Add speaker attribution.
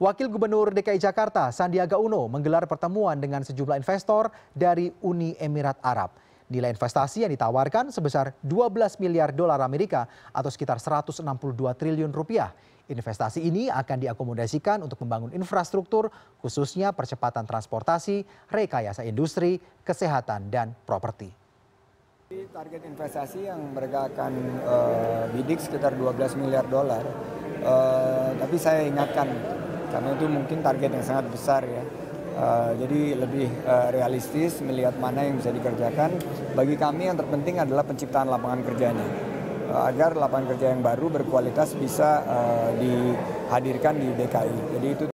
Speaker 1: Wakil Gubernur DKI Jakarta Sandiaga Uno menggelar pertemuan dengan sejumlah investor dari Uni Emirat Arab. Nilai investasi yang ditawarkan sebesar 12 miliar dolar Amerika atau sekitar 162 triliun rupiah. Investasi ini akan diakomodasikan untuk membangun infrastruktur, khususnya percepatan transportasi, rekayasa industri, kesehatan, dan properti.
Speaker 2: Target investasi yang mereka akan uh, bidik sekitar 12 miliar dolar. Uh, tapi saya ingatkan karena itu mungkin target yang sangat besar ya. Uh, jadi lebih uh, realistis melihat mana yang bisa dikerjakan. Bagi kami yang terpenting adalah penciptaan lapangan kerjanya uh, agar lapangan kerja yang baru berkualitas bisa uh, dihadirkan di DKI. Jadi itu